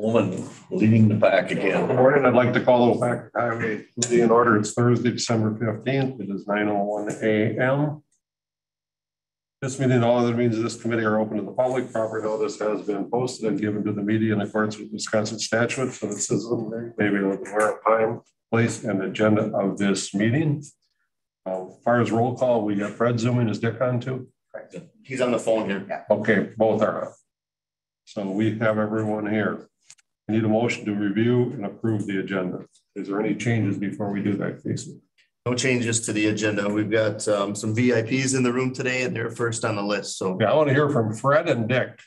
Woman leading the pack again. Good morning. I'd like to call the Pack Highway Committee in order. It's Thursday, December fifteenth. It is nine oh one AM. This meeting, all other meetings of this committee are open to the public. Proper notice has been posted and given to the media in accordance with Wisconsin statute. So this is maybe aware of time, place and agenda of this meeting. Uh, As far as roll call, we got Fred zooming. Is Dick on too? He's on the phone here. Okay, both are on. So we have everyone here. I Need a motion to review and approve the agenda. Is there any changes before we do that, Casey? No changes to the agenda. We've got um, some VIPs in the room today and they're first on the list. So Yeah, I want to hear from Fred and Dick.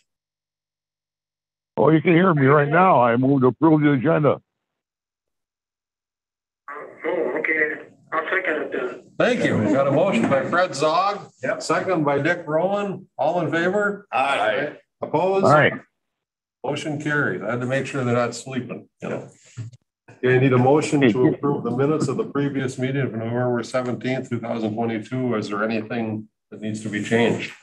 Oh, you can hear me right now. I moved to approve the agenda. Oh, okay. I'll second it then. Thank you. We've got a motion by Fred Zog. Yep. Second by Dick Rowan. All in favor? Aye. Opposed? All right, Motion carried. I had to make sure they're not sleeping, you know. Okay, I need a motion to approve the minutes of the previous meeting of November seventeenth, two thousand twenty-two. Is there anything that needs to be changed?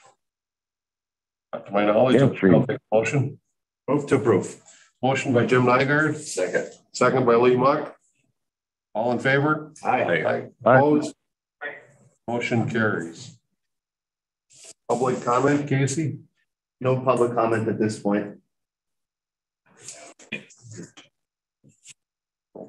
Not To my knowledge, Yes, I'll take a motion. move to approve. Motion by Jim Nygaard, Second. second by Lee Muck. All in favor? Aye. Aye. Aye. Opposed? Motion carries. Public comment, Casey? No public comment at this point.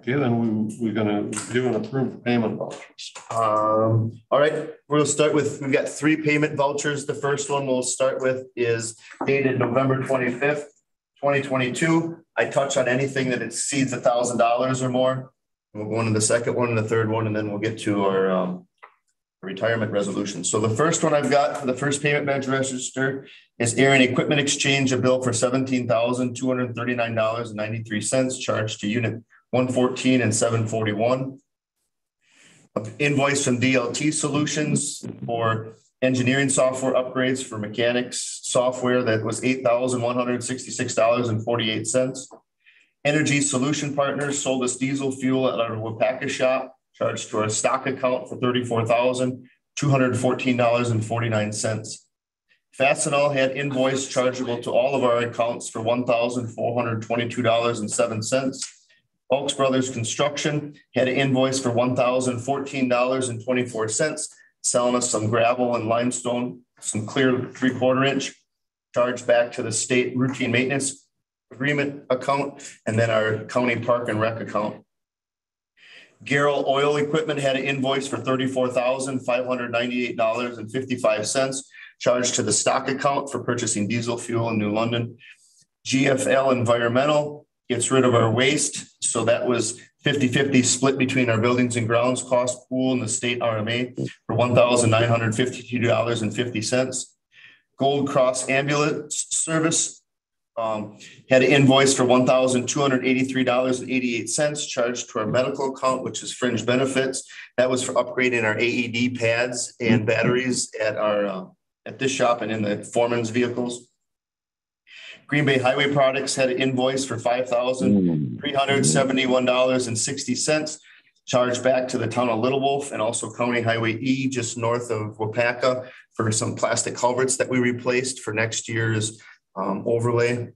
Okay, then we, we're gonna do an approve the payment vouchers. Um, all right, we'll start with, we've got three payment vouchers. The first one we'll start with is dated November twenty-fifth, twenty twenty-two. I touch on anything that exceeds a thousand dollars or more. We'll go into the second one and the third one, and then we'll get to our um retirement resolution. So the first one I've got for the first payment badge register is Aaron Equipment Exchange, a bill for seventeen thousand, two hundred and thirty-nine dollars and ninety-three cents charged to unit 114 and 741. Invoice from DLT Solutions for engineering software upgrades for mechanics software that was $8,166.48. Energy Solution Partners sold us diesel fuel at our Waupaca shop, charged to our stock account for $34,214.49. Fastenal had invoice chargeable to all of our accounts for $1,422.07. Oaks Brothers Construction had an invoice for one thousand fourteen dollars and twenty-four cents, selling us some gravel and limestone, some clear three-quarter inch. Charged back to the state routine maintenance agreement account, and then our county park and rec account. Garrell Oil Equipment had an invoice for thirty-four thousand five hundred ninety-eight dollars and fifty-five cents, charged to the stock account for purchasing diesel fuel in New London. GFL Environmental gets rid of our waste. So that was 50-50 split between our buildings and grounds cost pool and the state RMA for one thousand nine hundred fifty-two dollars and fifty cents. Gold Cross Ambulance Service um, had an invoice for one thousand two hundred eighty-three dollars and eighty-eight cents charged to our medical account, which is fringe benefits. That was for upgrading our AED pads and batteries at our, uh, at this shop and in the foreman's vehicles. Green Bay Highway Products had an invoice for five thousand three hundred seventy-one dollars and sixty cents charged back to the town of Little Wolf and also County Highway E just north of Waupaca for some plastic culverts that we replaced for next year's um, overlay.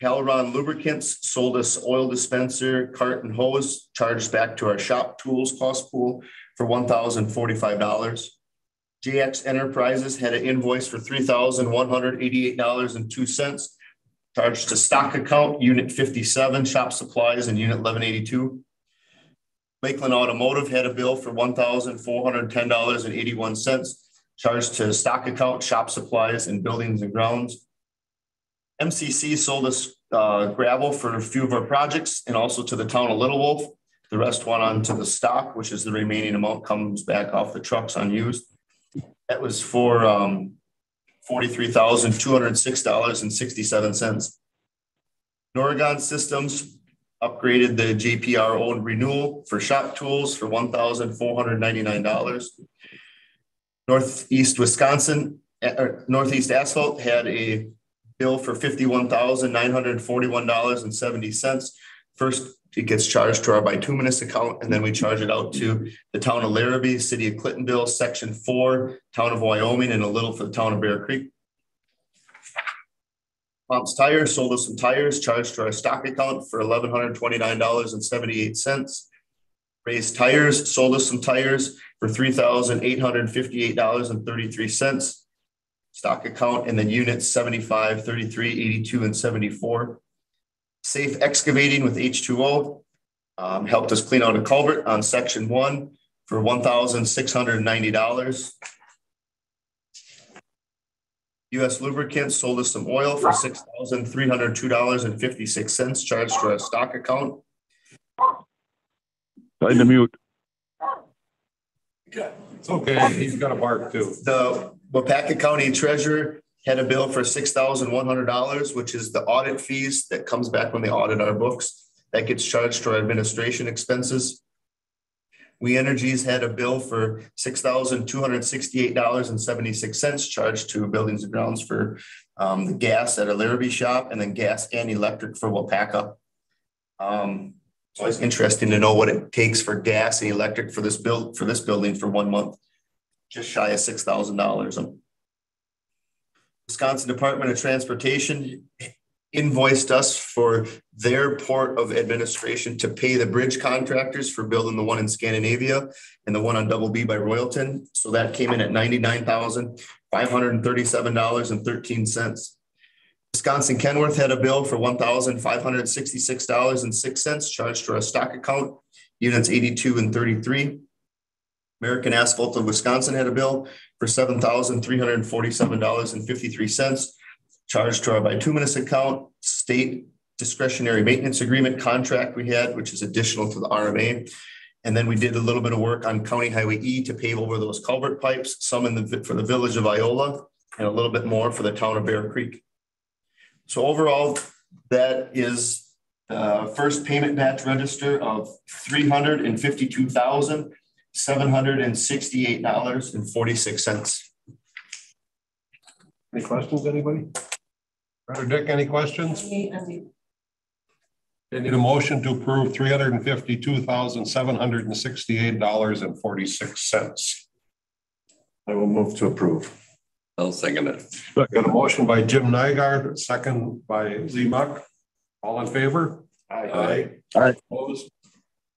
Calron Lubricants sold us oil dispenser, cart and hose, charged back to our shop tools cost pool for one thousand forty-five dollars. JX Enterprises had an invoice for three thousand one hundred eighty-eight dollars and two cents. Charged to stock account, unit fifty-seven, shop supplies, and unit eleven eighty-two. Lakeland Automotive had a bill for one thousand four hundred ten dollars and eighty-one cents. Charged to stock account, shop supplies, and buildings and grounds. MCC sold us uh, gravel for a few of our projects and also to the town of Little Wolf. The rest went on to the stock, which is the remaining amount comes back off the trucks unused. That was for um forty-three thousand, two hundred and six dollars and sixty-seven cents. Norgon Systems upgraded the JPR owned renewal for shop tools for one thousand, four hundred ninety-nine dollars. Northeast Wisconsin, uh, or Northeast Asphalt had a bill for fifty-one thousand, nine hundred forty-one dollars and seventy cents. First, it gets charged to our bituminous account, and then we charge it out to the town of Larrabee, city of Clintonville, section four, town of Wyoming, and a little for the town of Bear Creek. Pomp's Tires sold us some tires, charged to our stock account for eleven hundred twenty-nine dollars and seventy-eight cents. Ray's Tires sold us some tires for three thousand eight hundred fifty-eight dollars and thirty-three cents. Stock account and then units 75, 33, 82, and seventy-four. Safe excavating with H two O um, helped us clean out a culvert on section one for one thousand six hundred and ninety dollars. US lubricants sold us some oil for six thousand three hundred two dollars and fifty-six cents charged to our stock account. Time to mute. It's okay, he's got a bark too. The Waupaca County Treasurer had a bill for six thousand one hundred dollars, which is the audit fees that comes back when they audit our books. That gets charged to our administration expenses. We Energies had a bill for six thousand two hundred sixty-eight dollars and seventy-six cents charged to Buildings and Grounds for um, the gas at a Larrabee shop and then gas and electric for Waupaca. Um, it's always interesting to know what it takes for gas and electric for this build, for this building for one month just shy of six thousand dollars. Wisconsin Department of Transportation invoiced us for their port of administration to pay the bridge contractors for building the one in Scandinavia and the one on Double B by Royalton. So that came in at ninety-nine thousand five hundred and thirty-seven dollars and thirteen cents. Wisconsin Kenworth had a bill for one thousand five hundred sixty-six dollars and six cents charged to our stock account, units eighty-two and thirty-three. American Asphalt of Wisconsin had a bill for seven thousand three hundred and forty-seven dollars and fifty-three cents charged to our bituminous account, state discretionary maintenance agreement contract we had, which is additional to the RMA. And then we did a little bit of work on County Highway E to pave over those culvert pipes, some in the, for the village of Iola, and a little bit more for the town of Bear Creek. So overall, that is uh first payment batch register of three hundred and fifty-two thousand, seven hundred and sixty-eight dollars and forty-six cents. Any questions, anybody? Brother Dick, any questions? I Need a motion to approve three hundred and fifty-two thousand, seven hundred and sixty-eight dollars and forty-six cents. I will move to approve. I'll second it. Got a motion by Jim Nygaard, second by Z Muck. All in favor? Aye. Aye. Opposed?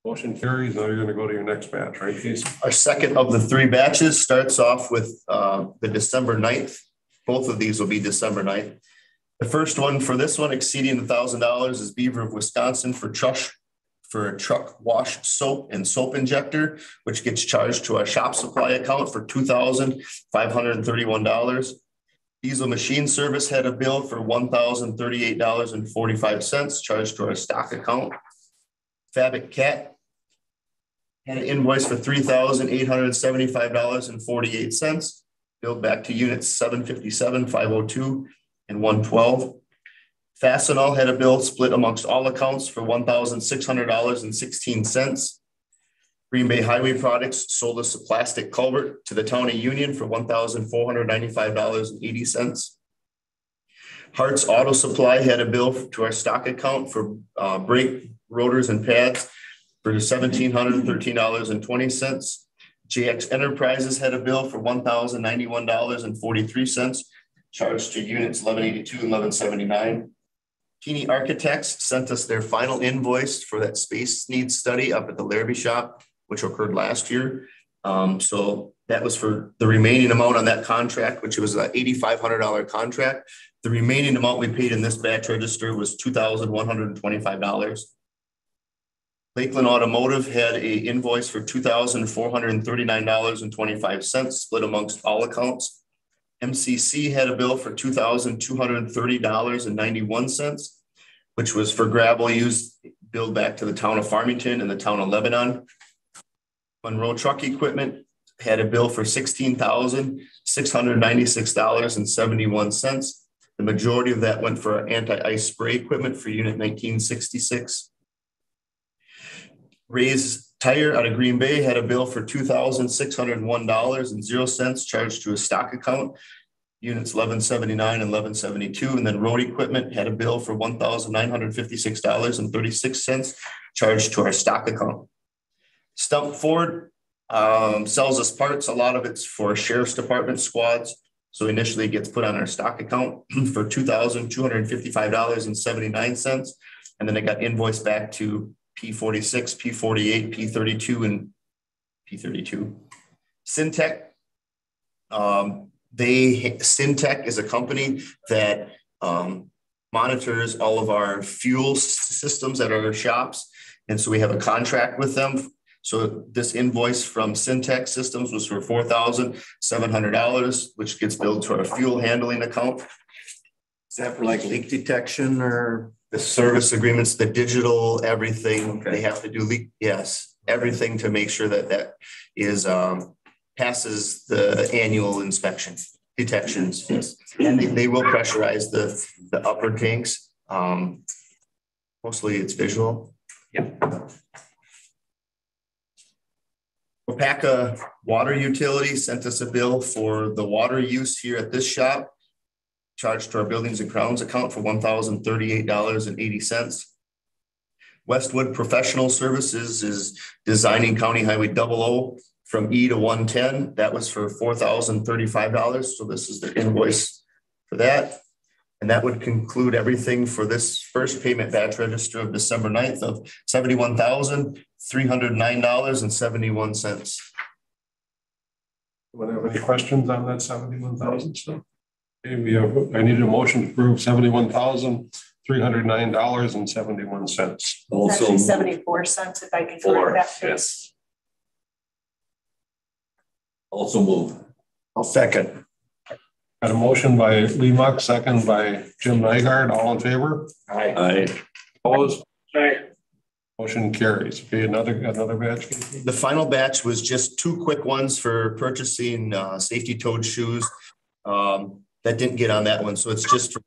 Motion carries. Now you're gonna go to your next batch, right, Casey? Our second of the three batches starts off with uh, the December 9th. Both of these will be December 9th. The first one for this one exceeding the thousand dollars is Beaver of Wisconsin for truck, for a truck wash soap and soap injector, which gets charged to our shop supply account for two thousand five hundred and thirty-one dollars. Diesel Machine Service had a bill for one thousand thirty-eight dollars and forty-five cents charged to our stock account. Fabick Cat had an invoice for three thousand eight hundred and seventy-five dollars and forty-eight cents. Billed back to units 757, 502, and one twelve. Fastenal had a bill split amongst all accounts for one thousand six hundred dollars and sixteen cents. Green Bay Highway Products sold us a plastic culvert to the Town of Union for one thousand four hundred ninety-five dollars and eighty cents. Hart's Auto Supply had a bill to our stock account for uh, brake rotors and pads for $1,713.20. JX Enterprises had a bill for $1,091.43 charged to units 1182 and 1179. Teeny Architects sent us their final invoice for that space needs study up at the Larrabee shop, which occurred last year. Um, so that was for the remaining amount on that contract, which was an $8,500 contract. The remaining amount we paid in this batch register was $2,125. Lakeland Automotive had a invoice for two thousand four hundred and thirty-nine dollars and twenty-five cents, split amongst all accounts. MCC had a bill for two thousand two hundred and thirty dollars and ninety-one cents, which was for gravel used billed back to the town of Farmington and the town of Lebanon. Monroe Truck Equipment had a bill for sixteen thousand six hundred ninety-six dollars and seventy-one cents. The majority of that went for anti-ice spray equipment for unit nineteen sixty-six. Ray's Tire out of Green Bay had a bill for two thousand six hundred and one dollars and zero cents charged to a stock account. Units eleven seventy-nine and eleven seventy-two, and then road equipment had a bill for one thousand nine hundred fifty-six dollars and thirty-six cents charged to our stock account. Stump Ford um, sells us parts. A lot of it's for sheriff's department squads. So initially it gets put on our stock account for two thousand two hundred and fifty-five dollars and seventy-nine cents. And then it got invoiced back to P forty-six, P forty-eight, P thirty-two, and P thirty-two. Syntec. Um, they, Syntec is a company that um monitors all of our fuel systems at our shops. And so we have a contract with them. So this invoice from Syntec Systems was for four thousand seven hundred dollars, which gets billed to our fuel handling account. Is that for like leak detection or? The service agreements, the digital, everything, Okay. they have to do yes, everything to make sure that that is um passes the annual inspection detections, yes. And they, they will pressurize the, the upper tanks. Um, mostly it's visual. Yep. Waupaca Water Utility sent us a bill for the water use here at this shop. Charged to our buildings and grounds account for one thousand thirty-eight dollars and eighty cents. Westwood Professional Services is designing County Highway double O from E to one ten. That was for four thousand thirty-five dollars. So this is the invoice for that. And that would conclude everything for this first payment batch register of December 9th of seventy-one thousand, three hundred nine dollars and seventy-one cents. Anyone have any questions on that seventy-one thousand stuff? Okay, we have, I need a motion to approve seventy-one thousand, three hundred nine dollars and seventy-one cents. It's Also, actually seventy-four cents if I can Four, correct that. yes. Also move. I'll second. Got a motion by Lee Muck, second by Jim Nygaard, all in favor? Aye. Opposed? Aye. Motion carries. Okay, another, another batch. The final batch was just two quick ones for purchasing uh safety toed shoes. Um, that didn't get on that one, so it's just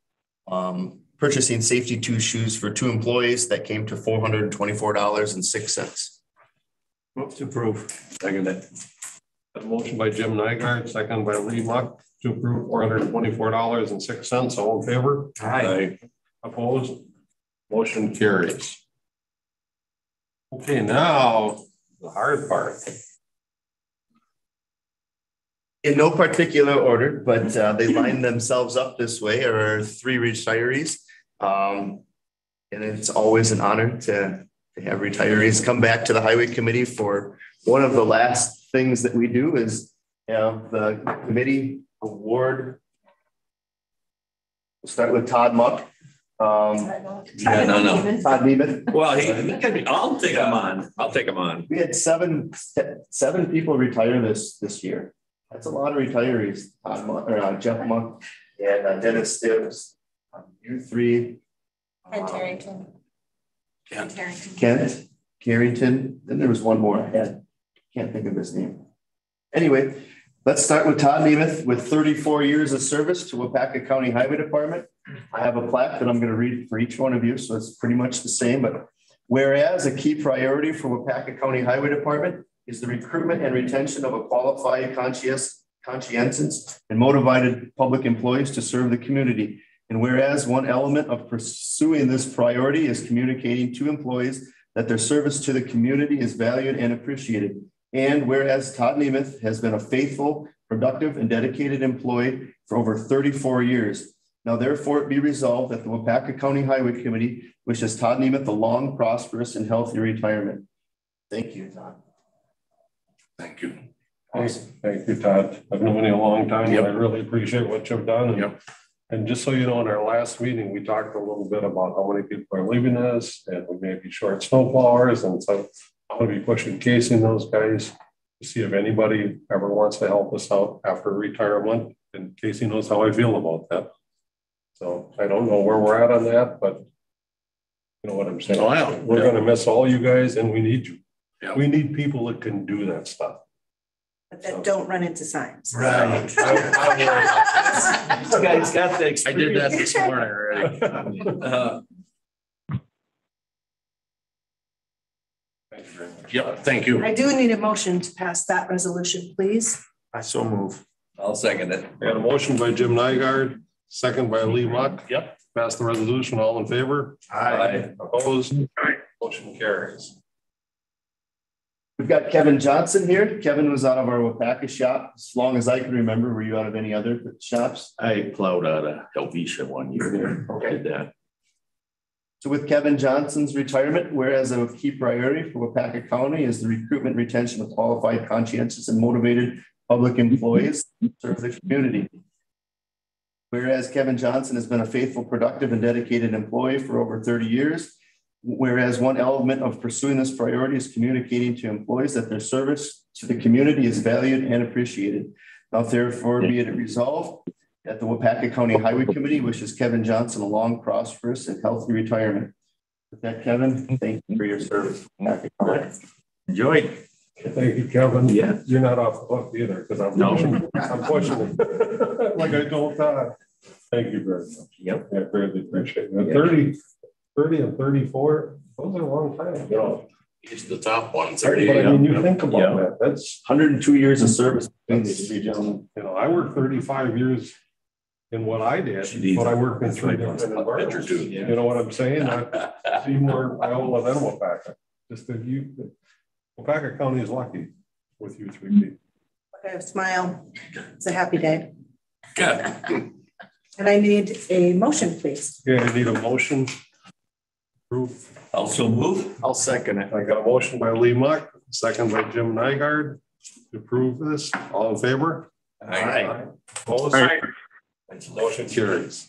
um purchasing safety two shoes for two employees that came to four hundred and twenty-four dollars and six cents. Move to approve. Second it. Got a motion by Jim Nygaard, second by Lee Muck to approve four hundred and twenty-four dollars and six cents, all in favor? Aye. Opposed? Motion carries. Okay, now, the hard part. In no particular order, but uh they line themselves up this way are three retirees. Um, and it's always an honor to to have retirees come back to the highway committee for one of the last things that we do is have the committee award. We'll start with Todd Muck. Um, Yeah, no, no. Todd Nemeth. Well, he, he can be, I'll take him on. I'll take him on. We had seven, seven people retire this, this year. That's a lot of retirees, Todd Monk, or uh, Jeff Monk and uh, Dennis Stibbs. um, You three. And um, Tarrington. Kent. Tarrington. Kent, Carrington, then there was one more I had, can't think of his name. Anyway, let's start with Todd Nemeth with thirty-four years of service to Waupaca County Highway Department. I have a plaque that I'm gonna read for each one of you, so it's pretty much the same, but whereas a key priority for Waupaca County Highway Department is the recruitment and retention of a qualified conscientious, and motivated public employees to serve the community. And whereas one element of pursuing this priority is communicating to employees that their service to the community is valued and appreciated. And whereas Todd Nemeth has been a faithful, productive, and dedicated employee for over thirty-four years. Now therefore it be resolved that the Waupaca County Highway Committee wishes Todd Nemeth a long, prosperous, and healthy retirement. Thank you, Todd. Thank you. Thanks. Thank you, Todd. I've known you a long time. and I really appreciate what you've done. and- Yep. And just so you know, in our last meeting, we talked a little bit about how many people are leaving us and we may be short snowblowers. And so I'm gonna be pushing Casey and those guys to see if anybody ever wants to help us out after retirement. And Casey knows how I feel about that. So I don't know where we're at on that, but you know what I'm saying? Oh, yeah. We're gonna miss all you guys and we need you. Yeah. We need people that can do that stuff. But that don't run into signs. Right. This guy's got the experience. I did that this morning already. Uh, Thank you. Yep, thank you. I do need a motion to pass that resolution, please. I so move. I'll second it. We had a motion by Jim Nygaard, second by Lee Muck. Yep. Pass the resolution, all in favor? Aye. Opposed? Aye. Motion carries. We've got Kevin Johnson here. Kevin was out of our Waupaca shop as long as I can remember. Were you out of any other shops? I plowed out of Helvetia one year. Okay. Did that. So with Kevin Johnson's retirement, whereas a key priority for Waupaca County is the recruitment, retention of qualified, conscientious, and motivated public employees to serve the community. Whereas Kevin Johnson has been a faithful, productive, and dedicated employee for over thirty years. Whereas one element of pursuing this priority is communicating to employees that their service to the community is valued and appreciated. Now therefore be it resolved that the Waupaca County Highway Committee wishes Kevin Johnson a long, prosperous, and healthy retirement. With that, Kevin, thank you for your service. Enjoy. County. Thank you, Kevin. Yeah. You're not off the hook either, because I'm. No. I'm pushing. it. Like I told Todd. Uh, thank you very much. Yep. I greatly appreciate it. Yeah. 30 30 and thirty-four, those are a long time, you know. He's the top one, But thirty. I mean, you think Yeah. about that, that's, Hundred and two years of service. that's, you know, I worked thirty-five years in what I did, Jeez. but I worked in three different environments. too. You know what I'm saying? I- Seymour, Iola, then Waupaca. Just that you, Waupaca County is lucky with you three people. Okay, smile. It's a happy day. Good. And I need a motion, please. Okay, I need a motion. Approve. Also move. I'll second it. I got a motion by Lee Muck, second by Jim Nygaard to approve this. All in favor? Aye. Opposed? Motion carries.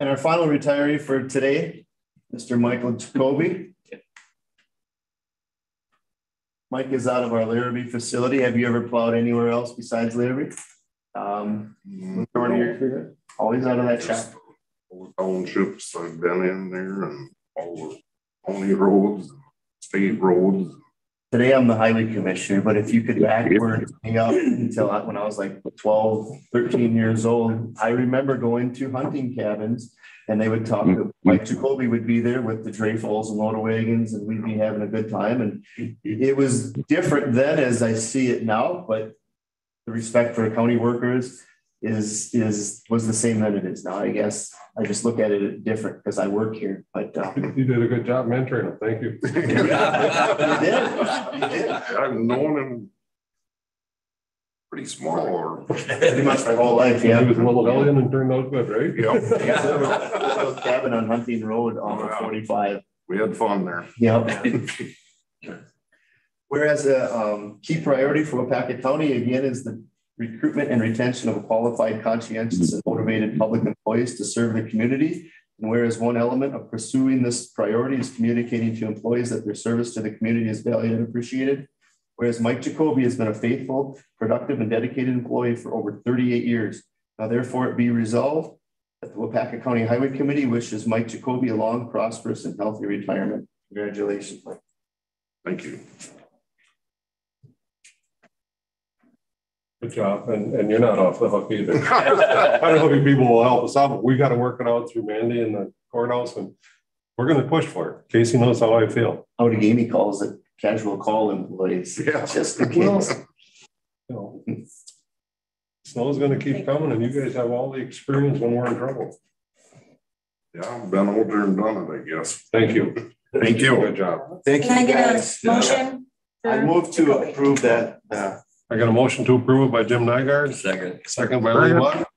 And our final retiree for today, Mr. Michael Jacoby. Mike is out of our Larrabee facility. Have you ever plowed anywhere else besides Larrabee? Um, majority of your career? always out of that shop. All the townships I've been in there and all the county roads, state roads. Today I'm the highway commissioner, but if you could backward me up until I- when I was like 12, 13 years old, I remember going to hunting cabins and they would talk, mm-hmm. Mike Jacoby would be there with the Dreyfuls and motor wagons and we'd be having a good time. And it was different then as I see it now, but the respect for county workers is, is, was the same then it is now. I guess I just look at it different because I work here, but uh, You did a good job mentoring him. Thank you. You did. You did. I've known him pretty small or. pretty much my whole life, Yeah, He yeah. was a little alien and turned out good, right? Yep, Cabin on Hunting Road on the forty-five. we had fun there. Yep. Whereas a um, key priority for Waupaca County again is the recruitment and retention of qualified, conscientious, and motivated public employees to serve the community. And whereas one element of pursuing this priority is communicating to employees that their service to the community is valued and appreciated. Whereas Mike Jacoby has been a faithful, productive, and dedicated employee for over thirty-eight years. Now therefore it be resolved that the Waupaca County Highway Committee wishes Mike Jacoby a long, prosperous, and healthy retirement. Congratulations, Mike. Thank you. Good job. And, and you're not off the hook either. I don't know if people will help us out, but we've got to work it out through Mandy and the courthouse and we're going to push for it. Casey knows how I feel. How Howdy Gamey calls it casual call employees. Yeah. Just in Well, case. You know, Snow's going to keep coming and you guys have all the experience when we're in trouble. Yeah, I've been over there and done it, I guess. Thank you. Thank you. Good job. Thank you. Can I get guys. a motion? I move to approve that, uh, I got a motion to approve it by Jim Nygaard, Second. second by Lee Muck.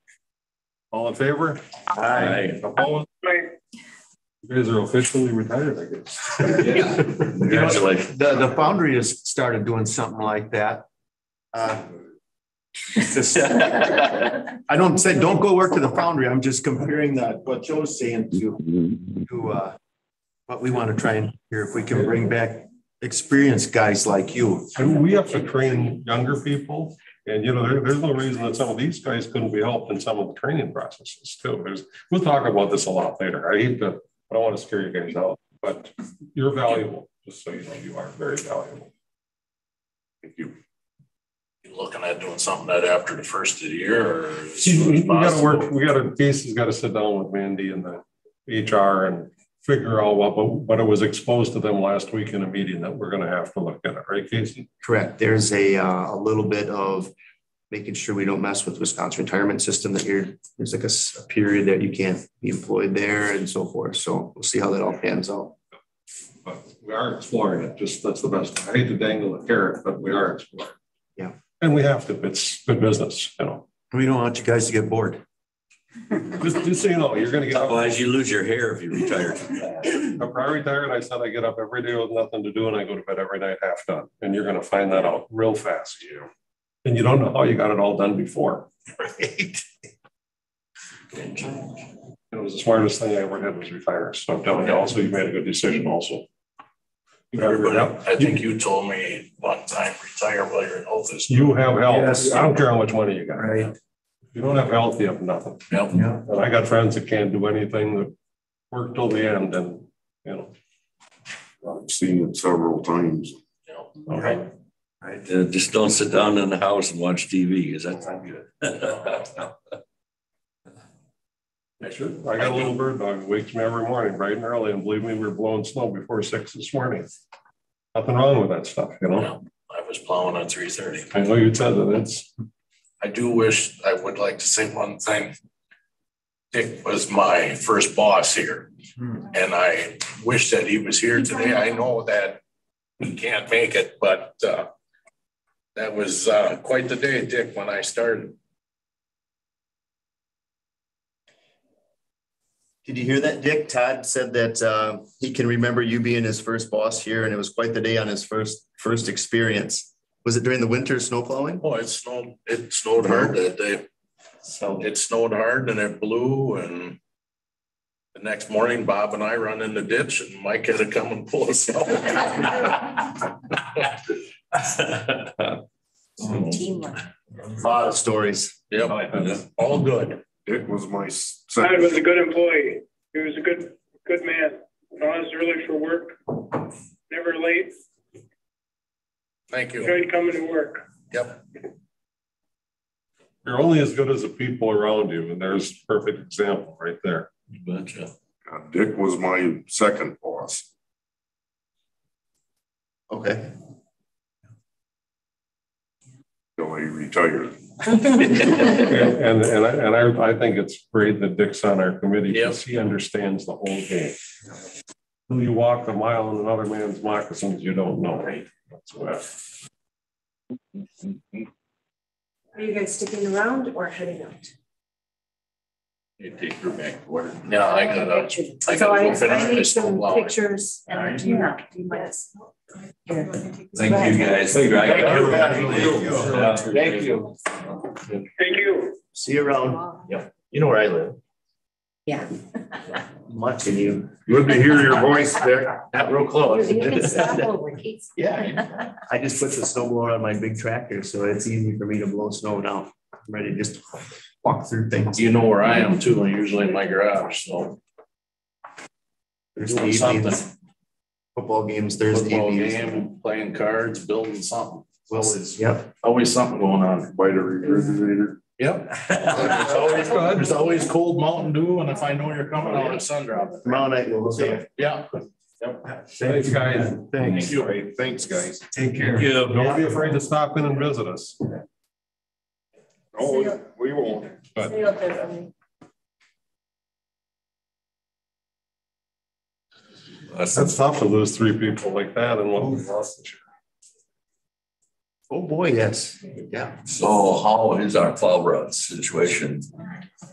All in favor? Aye. Opposed? You guys are officially retired, I guess. Congratulations. The, the foundry has started doing something like that. Uh, just- I don't say, don't go work to the foundry. I'm just comparing that, what Joe's saying to, to, uh, what we want to try and hear if we can bring back experienced guys like you. I mean, we have to train younger people. And you know, there, there's no reason that some of these guys couldn't be helped in some of the training processes too. There's, we'll talk about this a lot later. I hate to, I don't want to scare you guys out, but you're valuable, just so you know, you are very valuable. Thank you. You Looking at doing something that after the first of the year or? as We we gotta work, possible? we gotta, Casey's gotta sit down with Mandy and the HR and figure out what, but, but it was exposed to them last week in a meeting that we're gonna have to look at it, right, Casey? Correct. There's a, uh, a little bit of making sure we don't mess with Wisconsin retirement system that you're, there's like a period that you can't be employed there and so forth. So we'll see how that all pans out. But we are exploring it, just that's the best. I hate to dangle a carrot, but we are exploring. Yeah. And we have to, it's good business, you know. We don't want you guys to get bored. Just, just so you know, you're gonna get. up- Otherwise you lose your hair if you retire. If I retired, I said I get up every day with nothing to do and I go to bed every night half done. And you're gonna find that out real fast. You. And you don't know how you got it all done before. Right. It was the smartest thing I ever did was retire. So I'm telling you, also, you made a good decision also. Everybody, I think you told me one time, retire while you're in office. You have health. Yes. I don't care how much money you got. Right. If you don't have health, you have nothing. Yep. Yeah. And I got friends that can't do anything that work till the end and, you know. I've seen it several times. Okay. Right. Uh, Just don't sit down in the house and watch TV, because that's not good. I should. I got a little bird dog that wakes me every morning bright and early and believe me, we were blowing snow before six this morning. Nothing wrong with that stuff, you know? I was plowing on three thirty. I know you said that it's, I do wish, I would like to say one thing. Dick was my first boss here, and I wish that he was here today. I know that he can't make it, but uh, that was uh, quite the day, Dick, when I started. Did you hear that, Dick? Todd said that uh, he can remember you being his first boss here, and it was quite the day on his first first experience. Was it during the winter snow plowing? Oh, it snowed, it snowed hard that day. So It snowed hard and it blew and the next morning, Bob and I run in the ditch and Mike had to come and pull us out. Teamwork. a lot of stories. Yep, all good. It was my Todd second, was a good employee. He was a good, good man. Honest early for work. Never late. Thank you. Enjoyed coming to work. Yep. you're only as good as the people around you, and there's a perfect example right there. You betcha. uh, Dick was my second boss. Okay. till he retired. And, and, and I, and I, I think it's great that Dick's on our committee because he understands the whole game. When you walk a mile in another man's moccasins, you don't know. That's what. Are you guys sticking around or heading out? You take her back to work. Yeah, I got a, I So gotta I, go finish I need some snowblowing. pictures. and do you, do you mind? Here. Thank you, guys. Thank you. Thank you. Thank you. See you around. Yeah, you know where I live. Yeah. I'm Watching you. Good to hear your voice, Dick. Not real close. You can stop over, Keith. Yeah. I just put the snow blower on my big tractor, so it's easy for me to blow snow now. I'm ready to just walk through things. you know where I am too, I'm usually in my garage, so. There's Doing evenings, something, football games Thursday football evenings. game, playing cards, building something. Well, it's, yep. Always something going on. By the refrigerator. Yep. There's always, there's always cold Mountain Dew, and if I know you're coming, I'll have sun drop. Tomorrow night we'll see you. Yeah. Thanks, guys. Thanks. Thanks, guys. Take care. Don't be afraid to stop in and visit us. Oh, we won't. But Stay out there, that's tough to lose three people like that and what we lost this year. Oh, boy, yes. Yeah. So how is our plow route situation?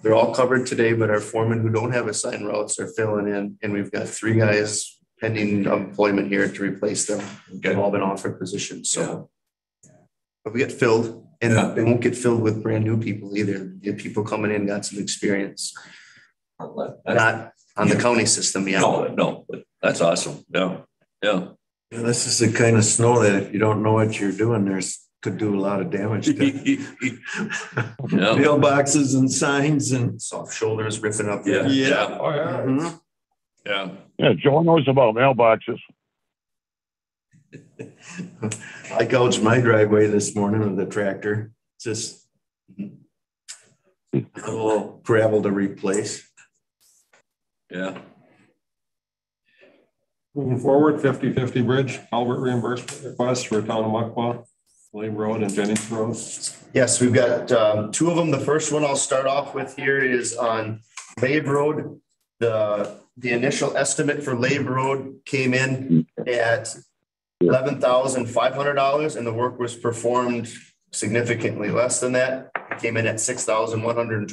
They're all covered today, but our foremen who don't have assigned routes are filling in, and we've got three guys pending employment here to replace them. They've all been offered positions, so. But we get filled, Yeah. and they won't get filled with brand new people either. Get people coming in, got some experience, That's- not on the county system yet. No, no, but that's awesome. Yeah, yeah. Yeah, This is the kind of snow that if you don't know what you're doing, there's, could do a lot of damage to Yeah, mailboxes and signs and. Soft shoulders ripping up. yeah, yeah, Oh, yeah. Mhm. yeah. Yeah, Joe knows about mailboxes. I gouged my driveway this morning with a tractor, just a little gravel to replace. Yeah. Moving forward, 50-50 bridge, Albert reimbursement request for town of Mukwa, Lane Road and Jennings Road. Yes, we've got um, two of them. The first one I'll start off with here is on Lave Road. The, the initial estimate for Lave Road came in at eleven thousand five hundred dollars and the work was performed significantly less than that. It Came in at six thousand one hundred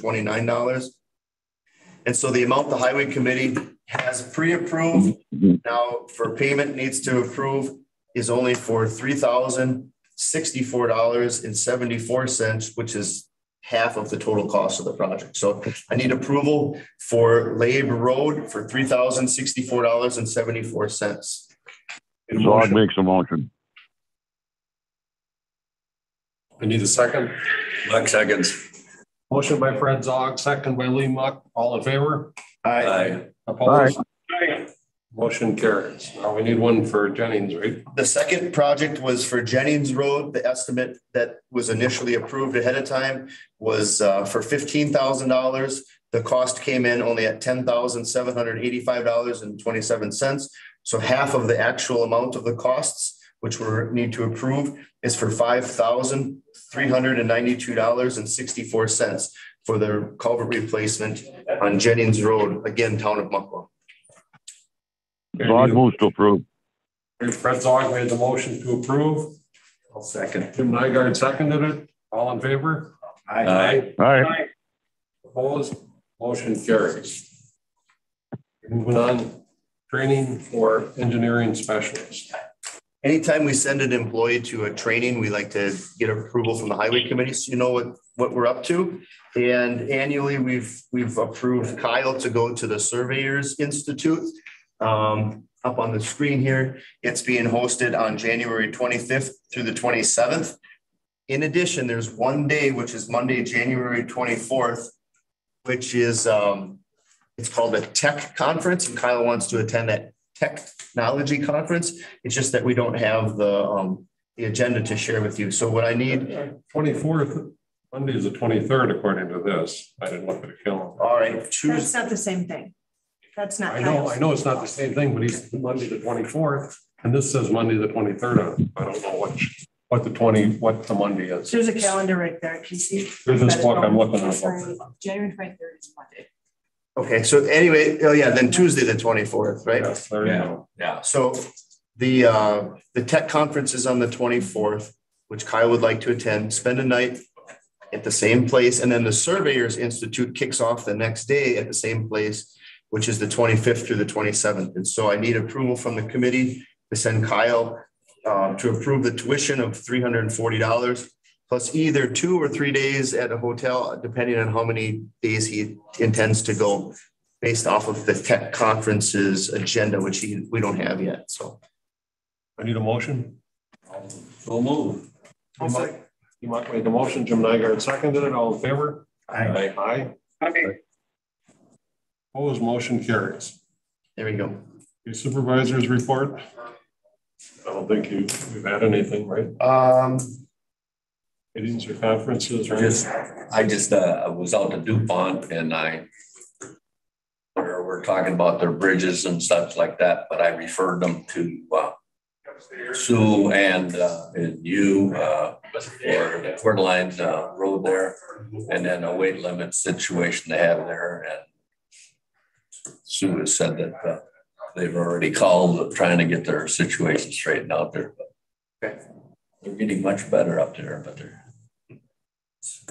and twenty-nine dollars. And so the amount the highway committee has pre-approved now for payment needs to approve is only for three thousand sixty-four dollars and seventy-four cents, which is half of the total cost of the project. So I need approval for Labe Road for three thousand sixty-four dollars and seventy-four cents. Zog makes a motion. I need a second. Buck seconds. Motion by Fred Zog, second by Lee Muck. All in favor? Aye. Opposed? Aye. Motion carries. Now we need one for Jennings, right? The second project was for Jennings Road. The estimate that was initially approved ahead of time was uh, for fifteen thousand dollars. The cost came in only at ten thousand seven hundred eighty-five dollars and twenty-seven cents. So half of the actual amount of the costs, which we need to approve, is for five thousand three hundred and ninety-two dollars and sixty-four cents for the culvert replacement on Jennings Road, again, town of Mukwa. Zog moves to approve. Fred Zog made the motion to approve. I'll second. Jim Nygaard seconded it. All in favor? Aye. Aye. Opposed? Motion carries. Moving on, training for engineering specialists. Anytime we send an employee to a training, we like to get approval from the highway committee, so you know what, what we're up to. And annually, we've, we've approved Kyle to go to the Surveyors Institute. Um, up on the screen here, it's being hosted on January twenty-fifth through the twenty-seventh. In addition, there's one day, which is Monday, January twenty-fourth, which is, um, it's called a tech conference, and Kyle wants to attend that technology conference. It's just that we don't have the, um, the agenda to share with you. So what I need, Twenty-fourth, Monday is the twenty-third according to this. I didn't look at the calendar. all right, That's not the same thing. That's not. I know, I know it's not the same thing, but he's Monday the twenty-fourth, and this says Monday the twenty-third. I don't know what, what the twenty, what the Monday is. There's a calendar right there. Can you see? There's this book I'm looking at. January twenty-third is Monday. Okay, so anyway, oh yeah, then Tuesday, the twenty-fourth, right? Yes, there you go. Yeah. So the, uh, the tech conference is on the twenty-fourth, which Kyle would like to attend, spend a night at the same place, and then the Surveyors Institute kicks off the next day at the same place, which is the twenty-fifth through the twenty-seventh. And so I need approval from the committee to send Kyle uh, to approve the tuition of three hundred and forty dollars plus either two or three days at a hotel, depending on how many days he intends to go based off of the tech conference's agenda, which he, we don't have yet, so. I need a motion. So move. You might make a motion. Jim Nygaard seconded it. All in favor? Aye. Aye. Aye. Opposed, motion carries. There we go. Your Supervisors report. I don't think you, we've had anything, right? Um, Meetings or conferences or Just, I just, uh, was out to DuPont and I we're, we're talking about their bridges and such like that, but I referred them to, uh, Sue and, uh, and you, uh, for the Coeur d'Alene, uh, road there. And then a weight limit situation they have there and Sue has said that, uh, they've already called, trying to get their situation straightened out there. but They're getting much better up there, but they're it's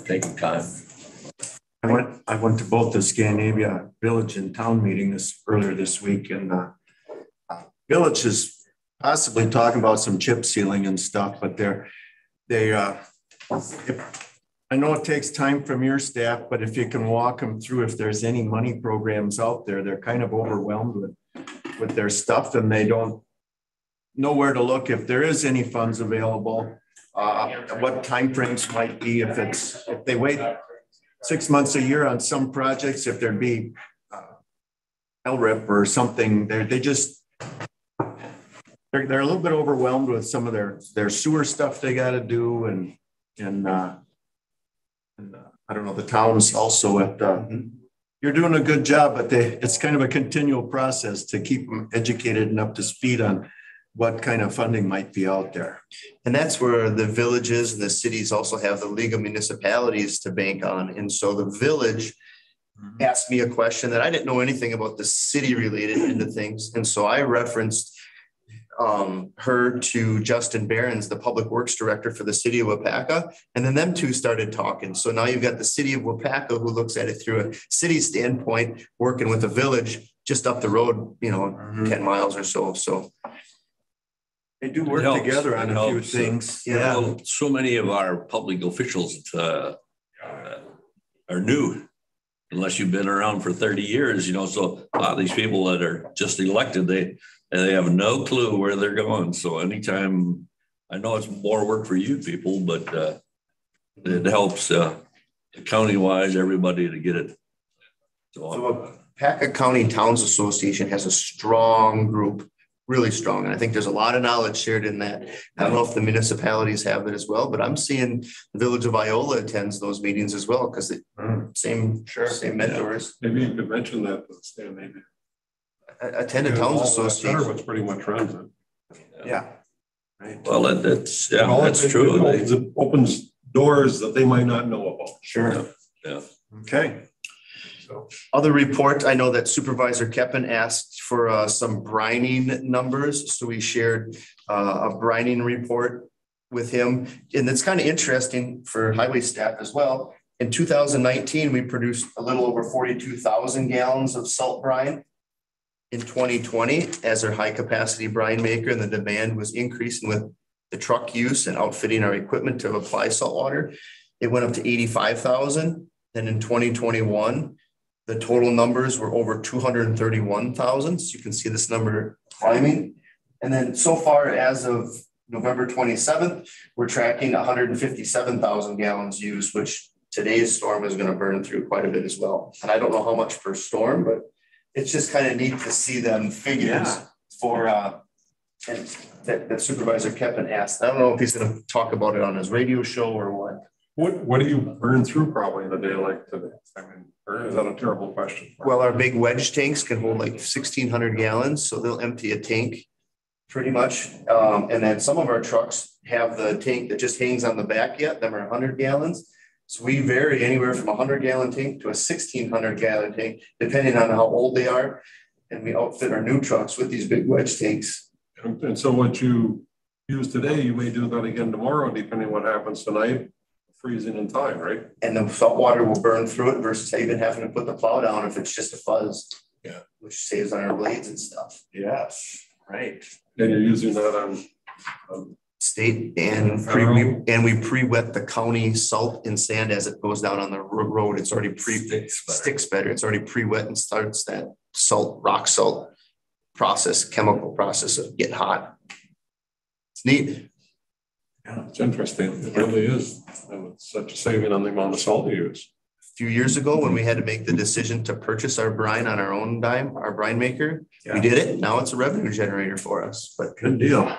taking time. I went, I went to both the Scandinavia Village and Town meeting this, earlier this week and, uh, uh, Village is possibly talking about some chip sealing and stuff, but they're, they, uh, if- I know it takes time from your staff, but if you can walk them through, if there's any money programs out there, they're kind of overwhelmed with, with their stuff and they don't know where to look if there is any funds available. Uh, what timeframes might be if it's, if they wait six months a year on some projects, if there'd be uh, LRIP or something, they're, they just, they're, they're a little bit overwhelmed with some of their, their sewer stuff they gotta do and, and, uh, and, uh, I don't know, the towns also at, uh, you're doing a good job, but they, it's kind of a continual process to keep them educated and up to speed on what kind of funding might be out there. and that's where the villages and the cities also have the League of Municipalities to bank on. And so the village asked me a question that I didn't know anything about the city related into things. And so I referenced um, her to Justin Barons, the Public Works Director for the city of Waupaca. And then them two started talking. So now you've got the city of Waupaca who looks at it through a city standpoint, working with a village just up the road, you know, ten miles or so, so. They do work helps. together on It a few helps. things. Yeah. Well, So many of our public officials uh, uh, are new. Unless you've been around for thirty years, you know, so a lot of these people that are just elected, they, they have no clue where they're going. So anytime, I know it's more work for you people, but uh, it helps uh, county-wise, everybody to get it. So So Waupaca County Towns Association has a strong group, really strong. And I think there's a lot of knowledge shared in that. I don't know if the municipalities have it as well, but I'm seeing the village of Iola attends those meetings as well, because it, hmm. same, sure. same mentors. Maybe you could mention that, to Stan, maybe. Attend a towns association. What's pretty much runs it. Yeah. Right. Well, that- that's, yeah, Well, that's it- true. it opens- it Opens doors that they might not know about. Sure. Yeah. Okay. So Other report, I know that Supervisor Keppen asked for uh, some brining numbers, so we shared uh, a brining report with him. And it's kind of interesting for highway staff as well. In two thousand nineteen, we produced a little over forty-two thousand gallons of salt brine. In twenty twenty, as our high-capacity brine maker, and the demand was increasing with the truck use and outfitting our equipment to apply salt water. It went up to eighty-five thousand. Then in twenty twenty-one, the total numbers were over two hundred and thirty-one thousand, so you can see this number climbing. And then so far as of November twenty-seventh, we're tracking hundred and fifty-seven thousand gallons used, which today's storm is gonna burn through quite a bit as well. And I don't know how much per storm, but it's just kind of neat to see them figures Yeah. for uh and that that Supervisor Keppen asked. I don't know if he's gonna talk about it on his radio show or what. What, what do you burn through probably in a day like today? I mean, or is that a terrible question? Well, our big wedge tanks can hold like sixteen hundred gallons, so they'll empty a tank. Pretty much, um, and then some of our trucks have the tank that just hangs on the back yet, them are hundred gallons. So we vary anywhere from a hundred gallon tank to a sixteen hundred gallon tank, depending on how old they are. And we outfit our new trucks with these big wedge tanks. And and so what you use today, you may do that again tomorrow, depending what happens tonight, freezing in time, right? And the salt water will burn through it versus even having to put the plow down if it's just a fuzz. Yeah. Which saves on our blades and stuff. Yes, right. And you're using that on, on state and pre, we, and we pre-wet the county salt and sand as it goes down on the road. It's already pre, Sticks better. sticks better. It's already pre-wet and starts that salt, rock salt process, chemical process of get hot. It's neat. It's interesting. It really is. And it's such a saving on the amount of salt you use. A few years ago, when we had to make the decision to purchase our brine on our own dime, our brine maker, we did it. Now it's a revenue generator for us, but Good deal.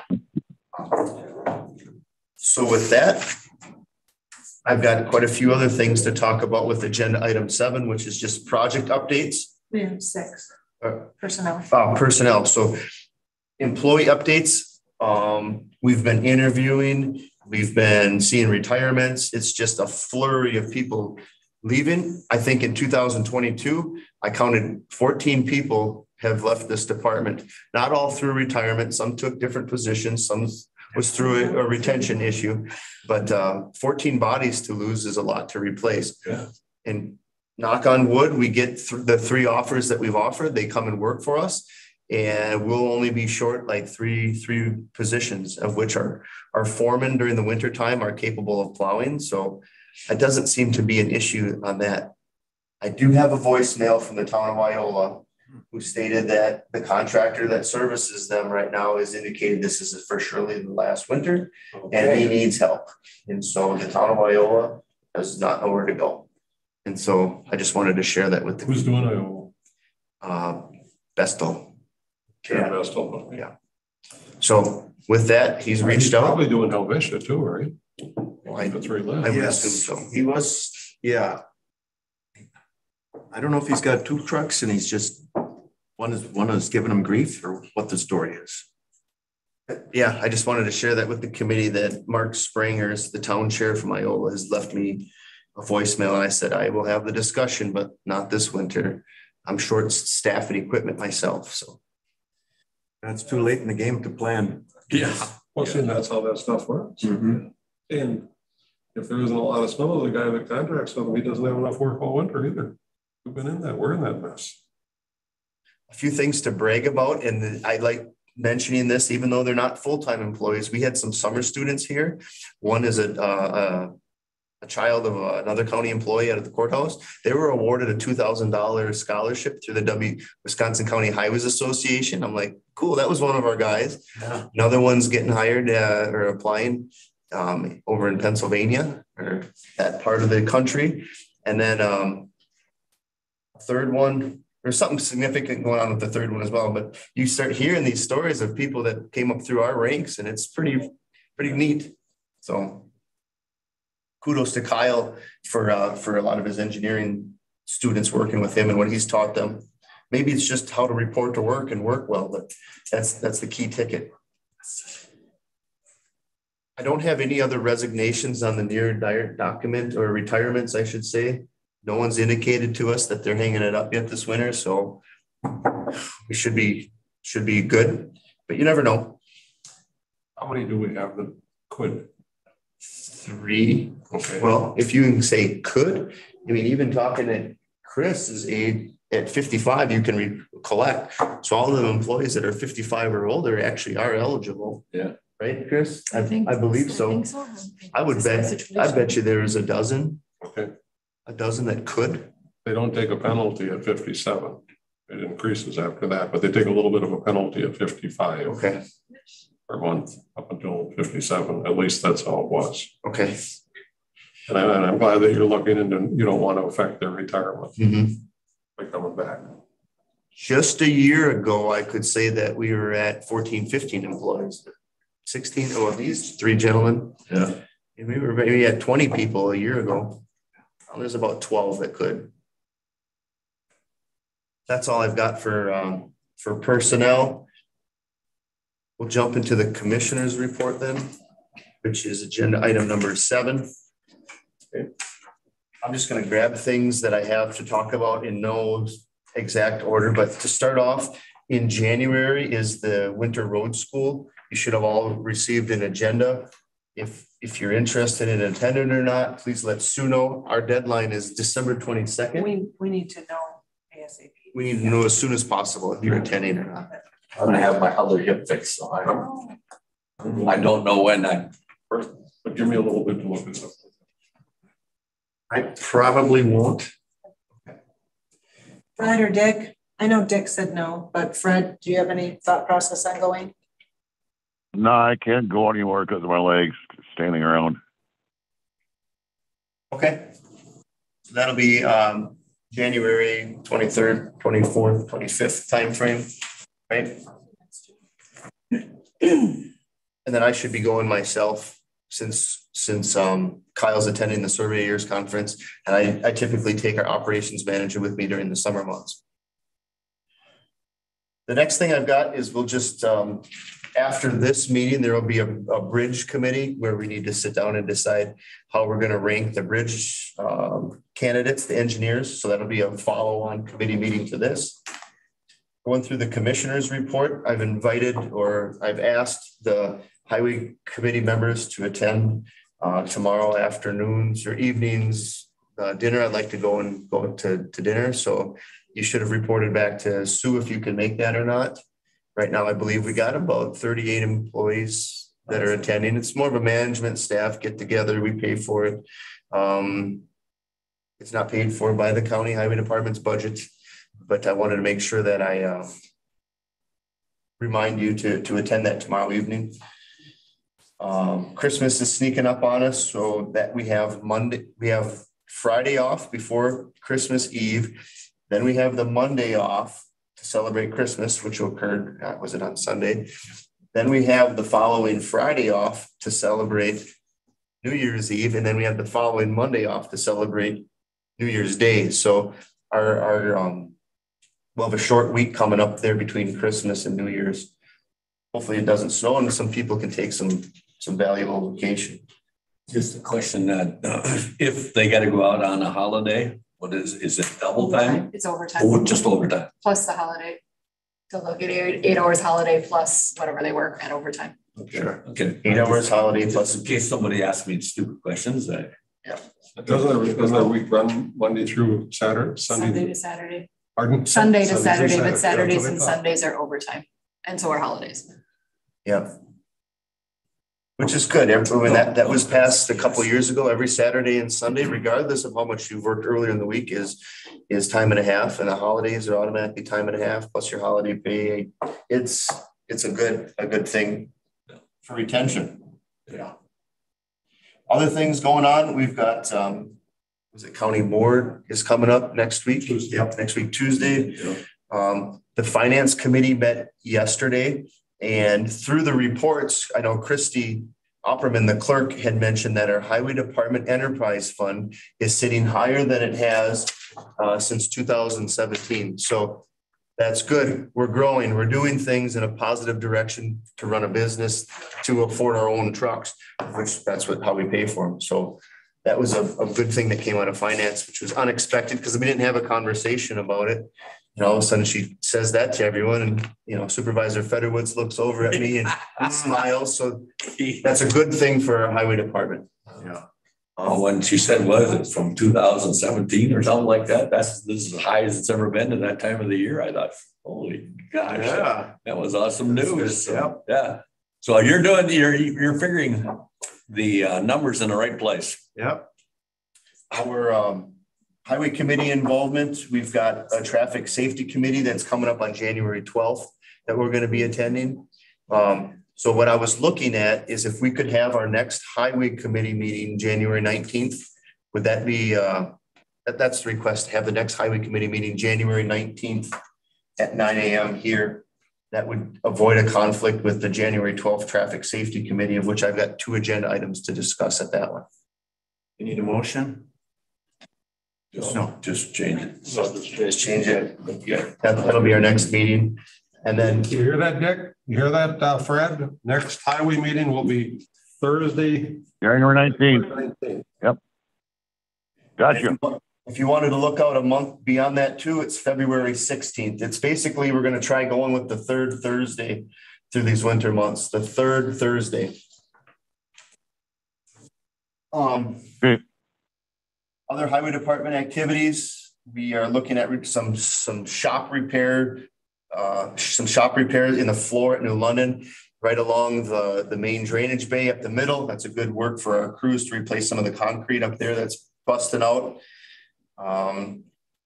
So with that, I've got quite a few other things to talk about with agenda item seven, which is just project updates. We have six Uh, personnel. uh, personnel, so employee updates, um, we've been interviewing, we've been seeing retirements, it's just a flurry of people leaving. I think in two thousand twenty-two, I counted fourteen people have left this department, not all through retirement, some took different positions, some was through a- retention issue, but, uh, fourteen bodies to lose is a lot to replace. Yeah. And knock on wood, we get th- the three offers that we've offered, they come and work for us. And we'll only be short like three, three positions of which our, our foremen during the winter time are capable of plowing, so. It doesn't seem to be an issue on that. I do have a voicemail from the town of Iola. Who stated that the contractor that services them right now has indicated this is for surely the last winter and he needs help. And so the town of Iola does not know where to go. And so I just wanted to share that with the Who's doing it? uh, Vestal. Karen Vestal. Yeah. So with that, he's reached out. Probably doing Helvetia too, right? I- That's where he I lives. would Yes, assume so. he was, yeah. I don't know if he's got two trucks and he's just, one is, one is giving him grief or what the story is. Yeah, I just wanted to share that with the committee that Mark Springers, the town chair from Iola, has left me a voicemail and I said, I will have the discussion, but not this winter. I'm short staff and equipment myself, so. That's too late in the game to plan. Yeah. Well, see, that's how that stuff works. Mhm. And if there isn't a lot of snow, the guy that contracts with him, he doesn't have enough work all winter either. We've been in that, we're in that mess. a few things to brag about, and I like mentioning this, even though they're not full-time employees. We had some summer students here. One is a, uh, a, child of another county employee out of the courthouse. They were awarded a two thousand dollar scholarship through the W Wisconsin County Highways Association. I'm like, cool, that was one of our guys. Yeah. Another one's getting hired, uh, or applying, um, over in Pennsylvania, or that part of the country. And then, um, third one, there's something significant going on with the third one as well, but you start hearing these stories of people that came up through our ranks and it's pretty, pretty neat. So kudos to Kyle for, uh, for a lot of his engineering students working with him and what he's taught them. Maybe it's just how to report to work and work well, but that's, that's the key ticket. I don't have any other resignations on the near document or retirements, I should say. No one's indicated to us that they're hanging it up yet this winter, so we should be, should be good, but you never know. How many do we have that could? Three, Okay. well, if you can say could, I mean, even talking at Chris's age, at fifty-five, you can re- collect. So all the employees that are fifty-five or older actually are eligible. Yeah. Right, Chris? I, think- I believe I so. think so. I would It's the same bet, I bet you there's a dozen, Okay, a dozen that could. they don't take a penalty at fifty-seven. It increases after that, but they take a little bit of a penalty at fifty-five Okay, per month up until fifty-seven. At least that's how it was. okay. And I- I'm glad that you're looking into, you don't want to affect their retirement Mhm. by coming back. Just a year ago, I could say that we were at 14, 15 employees. Sixteen, oh, these three gentlemen. Yeah. And we were maybe at twenty people a year ago. Now There's about twelve that could. That's all I've got for, um, for personnel. We'll jump into the commissioner's report then, which is agenda item number seven. Okay. I'm just gonna grab things that I have to talk about in no exact order, but to start off, in January is the winter road school. You should have all received an agenda. If, if you're interested in attending or not, please let Sue know. Our deadline is December twenty-second. We, we need to know ASAP. We need to know as soon as possible if you're attending or not. I'm gonna have my other hip fixed, so I don't, I don't know when I, But give me a little bit to look this up. I probably won't. Fred or Dick? I know Dick said no, but Fred, do you have any thought process on going? No, I can't go anywhere because of my legs standing around. Okay. So that'll be um January twenty-third, twenty-fourth, twenty-fifth timeframe, right? And then I should be going myself since since um Kyle's attending the surveyors conference. And I I typically take our operations manager with me during the summer months. The next thing I've got is we'll just um after this meeting, there will be a a bridge committee where we need to sit down and decide how we're gonna rank the bridge um candidates, the engineers, so that'll be a follow-on committee meeting to this. Going through the commissioners' report, I've invited or I've asked the highway committee members to attend uh tomorrow afternoons or evenings. Uh dinner, I'd like to go and go to to dinner, so you should have reported back to Sue if you can make that or not. Right now, I believe we got about thirty-eight employees that are attending. It's more of a management staff get together. We pay for it. Um, it's not paid for by the county highway department's budget, but I wanted to make sure that I uh remind you to to attend that tomorrow evening. Um, Christmas is sneaking up on us, so that we have Monday, we have Friday off before Christmas Eve. Then we have the Monday off to celebrate Christmas, which occurred, uh, was it on Sunday? Then we have the following Friday off to celebrate New Year's Eve, and then we have the following Monday off to celebrate New Year's Day. So our, our, um, we'll have a short week coming up there between Christmas and New Year's. Hopefully it doesn't snow and some people can take some, some valuable vacation. just a question that, uh, if they gotta go out on a holiday, what is, is it double time? It's overtime. Or just overtime? Plus the holiday. So they'll get eight, eight hours holiday plus whatever they work at overtime. Sure. Okay. Eight hours holiday Plus, plus. in case somebody asks me stupid questions, I. Doesn't our, doesn't our week run Monday through Saturday, Sunday Sunday? to Saturday, Pardon? Sunday to through Saturday, but Saturdays That's what I and. Sundays are overtime. And so are holidays. Yeah. Which is good. Every- When that, that was passed a couple years ago, every Saturday and Sunday, regardless of how much you've worked earlier in the week is, is time and a half and the holidays are automatically time and a half plus your holiday pay. It's, it's a good, a good thing for retention. Yeah. Other things going on, we've got, um, was it county board is coming up next week? Tuesday. Yep, next week, Tuesday. Yeah. Um, the finance committee met yesterday and through the reports, I know Christy Opperman, the clerk, had mentioned that our highway department enterprise fund is sitting higher than it has uh, since two thousand seventeen. So that's good. We're growing. We're doing things in a positive direction to run a business, to afford our own trucks, which that's what, how we pay for them. So that was a, a good thing that came out of finance, which was unexpected because we didn't have a conversation about it. And all of a sudden she says that to everyone and, you know, Supervisor Federwoods looks over at me and smiles. So that's a good thing for our highway department. Yeah. Uh, when she said, was it from two thousand seventeen or something like that? That's, this is as high as it's ever been at that time of the year. I thought, holy gosh. Yeah. That was awesome news. yeah. Yeah. So you're doing, you're, you're figuring the uh, numbers in the right place. Yep. Our um highway committee involvement, we've got a traffic safety committee that's coming up on January twelfth that we're gonna be attending. Um, so what I was looking at is if we could have our next highway committee meeting January nineteenth, would that be uh, that that's the request, to have the next highway committee meeting January nineteenth at nine AM here. That would avoid a conflict with the January twelfth traffic safety committee, of which I've got two agenda items to discuss at that one. You need a motion? Just, No. just change it. Just change it. Yeah. That- That'll be our next meeting. And then You hear that, Dick? You hear that, uh, Fred? Next highway meeting will be Thursday. January nineteenth. 19th. Yep. Gotcha. If you wanted to look out a month beyond that too, it's February sixteenth. It's basically, we're gonna try going with the third Thursday through these winter months, the third Thursday. Um. Okay. Other highway department activities, we are looking at some, some shop repair, uh, some shop repairs in the floor at New London, right along the, the main drainage bay up the middle. That's a good work for our crews to replace some of the concrete up there that's busting out. Um,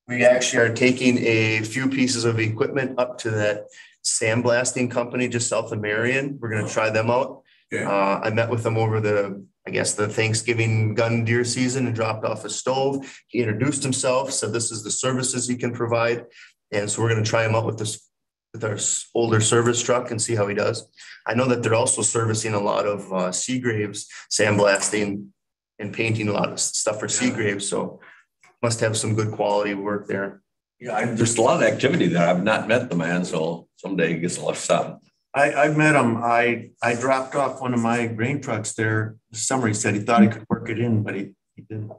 we actually are taking a few pieces of equipment up to that sandblasting company just south of Marion. We're gonna try them out. Okay. Uh, I met with them over the, I guess, the Thanksgiving gun deer season and dropped off a stove. He introduced himself, said this is the services he can provide. And so we're gonna try him out with this, with our older service truck and see how he does. I know that they're also servicing a lot of uh Seagraves sandblasting and painting a lot of stuff for Seagraves, so must have some good quality work there. Yeah, I- there's a lot of activity there. I've not met the man, so someday he gets a lot of stuff. I, I met him. I, I dropped off one of my grain trucks there this summer. He said he thought he could work it in, but he, he didn't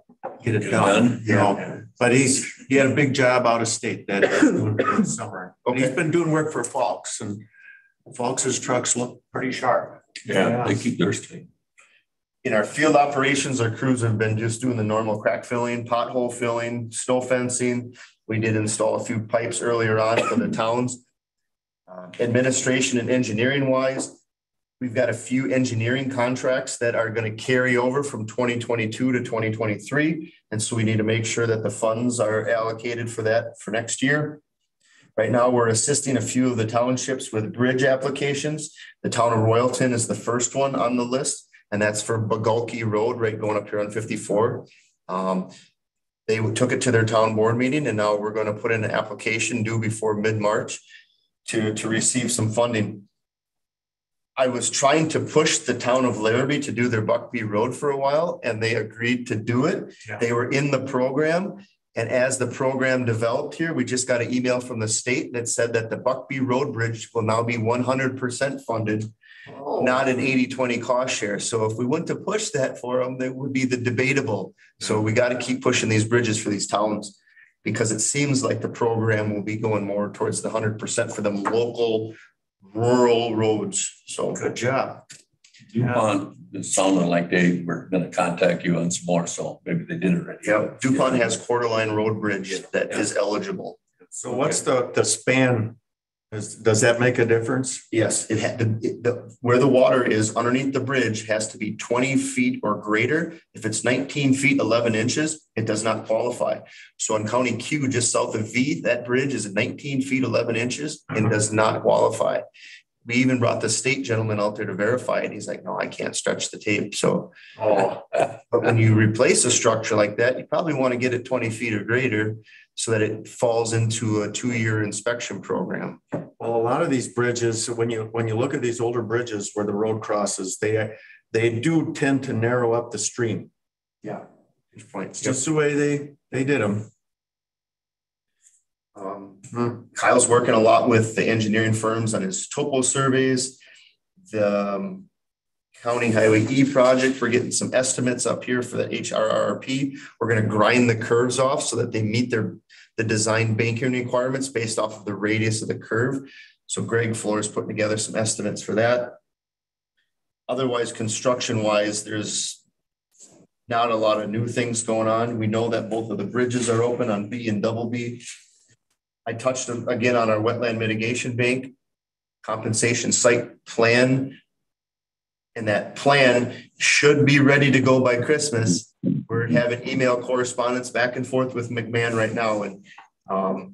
get it done. You know, but he's, he had a big job out of state that he's doing for the summer. And he's Okay. been doing work for Fox and Fox's trucks look pretty sharp. Yeah, they keep their state. In our field operations, our crews have been just doing the normal crack filling, pothole filling, snow fencing. We did install a few pipes earlier on for the towns. Uh, Administration and engineering wise, we've got a few engineering contracts that are gonna carry over from twenty twenty-two to twenty twenty-three. And so we need to make sure that the funds are allocated for that for next year. Right now, we're assisting a few of the townships with bridge applications. The town of Royalton is the first one on the list, and that's for Bagalki Road, right going up here on fifty-four. Um, they took it to their town board meeting, and now we're gonna put in an application due before mid-March to, to receive some funding. I was trying to push the town of Larrabee to do their Buckby Road for a while, and they agreed to do it. Yeah. They were in the program, and as the program developed here, we just got an email from the state that said that the Buckby Road Bridge will now be one hundred percent funded, not an 80-20 cost share. So if we went to push that for them, that would be the debatable. So we got to keep pushing these bridges for these towns. Because it seems like the program will be going more towards the hundred percent for the local rural roads. So Good job. DuPont, it sounded like they were gonna contact you on some more, so maybe they did already. yeah, DuPont has Quarter Line Road Bridge that is eligible. So what's the, the span? Does, does that make a difference? Yes, it had, the, it- the, where the water is underneath the bridge has to be twenty feet or greater. If it's nineteen feet, eleven inches, it does not qualify. So on County Q, just south of V, that bridge is nineteen feet, eleven inches and uh-huh. does not qualify. We even brought the state gentleman out there to verify it. He's like, no, I can't stretch the tape. So, Oh, but when you replace a structure like that, you probably want to get it twenty feet or greater so that it falls into a two-year inspection program. Well, a lot of these bridges, when you, when you look at these older bridges where the road crosses, they, they do tend to narrow up the stream. Yeah. Good point. It's just the way they, they did them. Um, Kyle's working a lot with the engineering firms on his topo surveys. The um, County Highway E project, we're getting some estimates up here for the HRRP. We're gonna grind the curves off so that they meet their, the design banking requirements based off of the radius of the curve. So Greg Floor is putting together some estimates for that. Otherwise, construction wise, there's not a lot of new things going on. We know that both of the bridges are open on B and double B. I touched again on our wetland mitigation bank compensation site plan. And that plan should be ready to go by Christmas. We're having email correspondence back and forth with McMahon right now and um.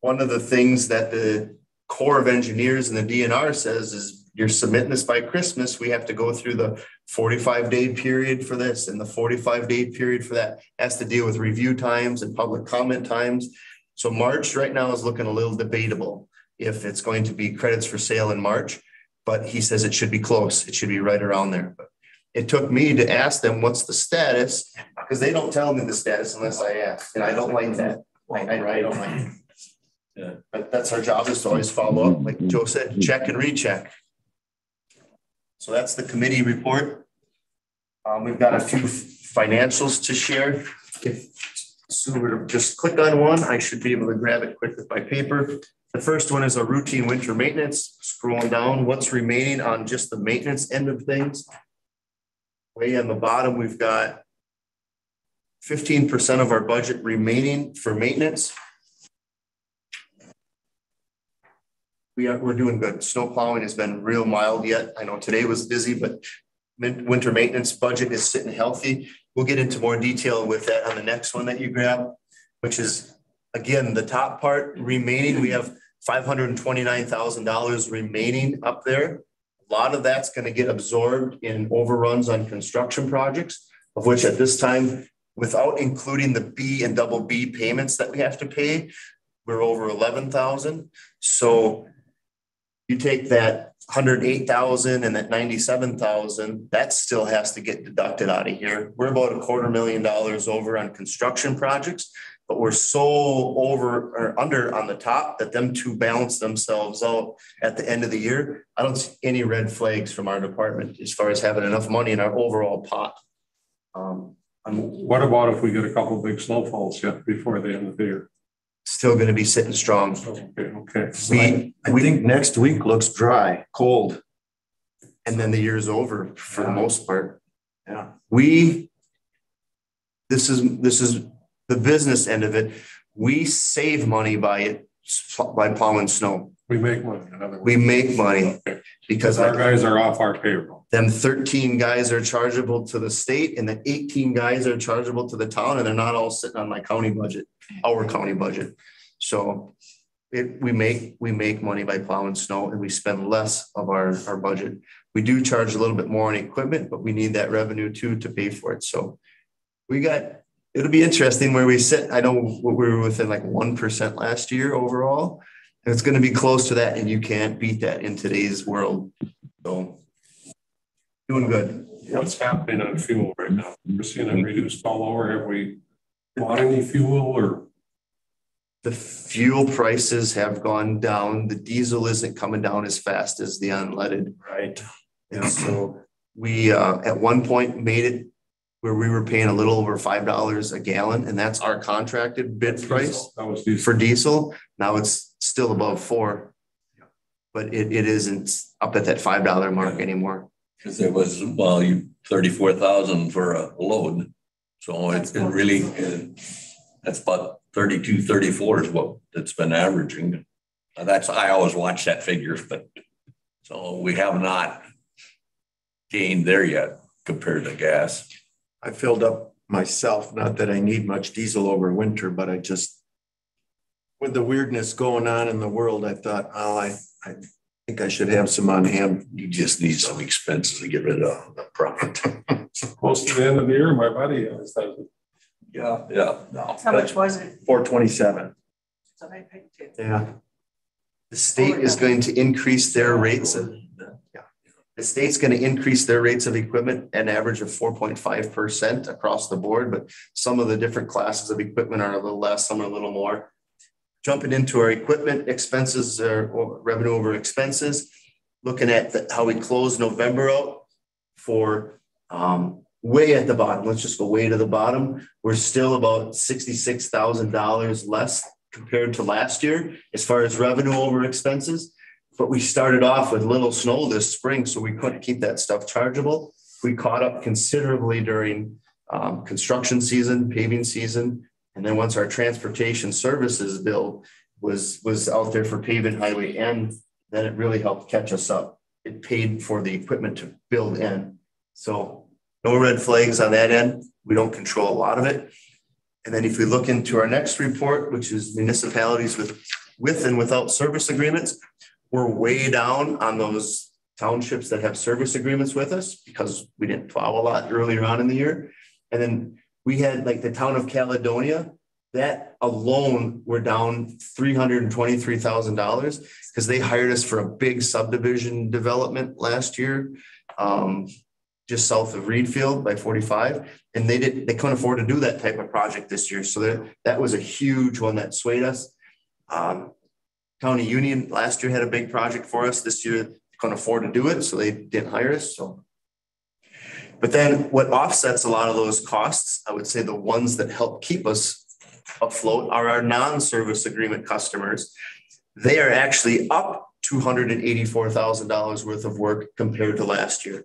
One of the things that the Corps of Engineers and the DNR says is you're submitting this by Christmas, we have to go through the forty-five day period for this and the forty-five day period for that. Has to deal with review times and public comment times. So March right now is looking a little debatable if it's going to be credits for sale in March. But he says it should be close. It should be right around there. But it took me to ask them, what's the status? Because they don't tell me the status unless I ask, and I don't like that. I, I, I don't like. it. Yeah. But that's our job is to always follow up, like Joe said, check and recheck. So that's the committee report. Um, we've got a few financials to share. If Sue were to just click on one, I should be able to grab it quick with my paper. The first one is a routine winter maintenance. Scrolling down, what's remaining on just the maintenance end of things? Way on the bottom, we've got fifteen percent of our budget remaining for maintenance. We are, we're doing good. Snow plowing has been real mild yet. I know today was busy, but winter maintenance budget is sitting healthy. We'll get into more detail with that on the next one that you grab, which is, again, the top part remaining. We have five hundred and twenty-nine thousand dollars remaining up there. A lot of that's gonna get absorbed in overruns on construction projects, of which at this time, without including the B and double B payments that we have to pay, we're over eleven thousand. So you take that hundred eight thousand and that ninety-seven thousand, that still has to get deducted out of here. We're about a quarter million dollars over on construction projects. But we're so over or under on the top that them two balance themselves out at the end of the year. I don't see any red flags from our department as far as having enough money in our overall pot. Um, I'm What about if we get a couple big snowfalls yet before the end of the year? still gonna be sitting strong. Okay, okay. We, I think next week looks dry, cold. and then the year's over for the most part. Yeah. We, this is, this is the business end of it. We save money by it, by plowing snow. We make money, in other words. We make money because our guys are off our payroll. them thirteen guys are chargeable to the state and the eighteen guys are chargeable to the town and they're not all sitting on my county budget, our county budget. So it, we make, we make money by plowing snow and we spend less of our, our budget. We do charge a little bit more on equipment, but we need that revenue too to pay for it. So we got, it'll be interesting where we sit. I know we were within like one percent last year overall. And it's gonna be close to that and you can't beat that in today's world. So doing good. What's happening on fuel right now? We're seeing it reduced all over. Have we bought any fuel or? The fuel prices have gone down. The diesel isn't coming down as fast as the unleaded. Right. And so we uh at one point made it where we were paying a little over five dollars a gallon, and that's our contracted bid price That was diesel. for diesel. Now it's still above four. But it, it isn't up at that five dollar mark anymore. Cause it was, well, you thirty-four thousand for a load. So it's it really, uh, that's about 32, 34 is what it's been averaging. Uh, That's, I always watch that figure, but so we have not gained there yet compared to gas. I filled up myself, not that I need much diesel over winter, but I just. With the weirdness going on in the world, I thought, oh, I, I think I should have some on hand. You just need some expenses to get rid of the profit. Close to the end of the year, my buddy, said, Yeah, yeah, no. How much was it? Four twenty-seven. So I picked it. Yeah. The state is going to increase their rates of, yeah. The state's gonna increase their rates of equipment an average of four point five percent across the board, but some of the different classes of equipment are a little less, some are a little more. Jumping into our equipment expenses or revenue over expenses, looking at the- how we close November out for um way at the bottom, let's just go way to the bottom. We're still about sixty-six thousand dollars less compared to last year as far as revenue over expenses. But we started off with little snow this spring, so we couldn't keep that stuff chargeable. We caught up considerably during um, construction season, paving season. And then once our transportation services bill was, was out there for paving highway and then it really helped catch us up. It paid for the equipment to build in. So no red flags on that end. We don't control a lot of it. And then if we look into our next report, which is municipalities with, with and without service agreements, we're way down on those townships that have service agreements with us because we didn't plow a lot earlier on in the year. And then we had like the town of Caledonia, that alone, we're down three hundred and twenty-three thousand dollars because they hired us for a big subdivision development last year. Um, just south of Readfield by forty-five, and they did, they couldn't afford to do that type of project this year. So that, that was a huge one that swayed us. Um, County Union last year had a big project for us. This year they couldn't afford to do it, so they didn't hire us, so. But then what offsets a lot of those costs, I would say the ones that help keep us afloat are our non-service agreement customers. They are actually up two hundred and eighty-four thousand dollars worth of work compared to last year.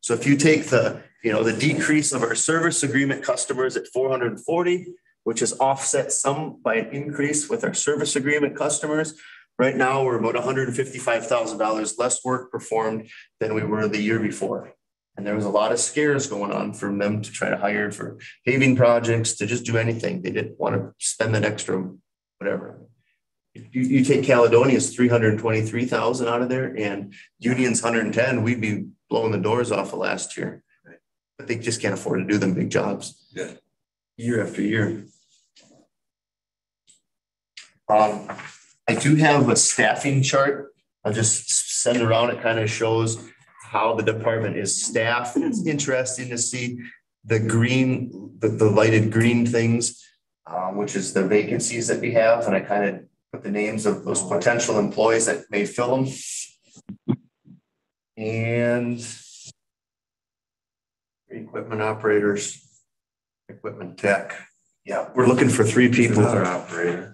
So if you take the, you know, the decrease of our service agreement customers at four hundred and forty, which is offset some by an increase with our service agreement customers. Right now, we're about hundred and fifty-five thousand dollars less work performed than we were the year before. And there was a lot of scares going on from them to try to hire for paving projects, to just do anything. They didn't want to spend that extra, whatever. You, you take Caledonia's three hundred and twenty-three thousand out of there and Union's hundred and ten, we'd be blowing the doors off of last year. But they just can't afford to do them big jobs. Yeah. Year after year. Um, I do have a staffing chart. I'll just send around. It kind of shows how the department is staffed. It's interesting to see the green, the, the lighted green things, um, which is the vacancies that we have. And I kind of put the names of those potential employees that may fill them. And Equipment operators, equipment tech. yeah, we're looking for three people. Another operator.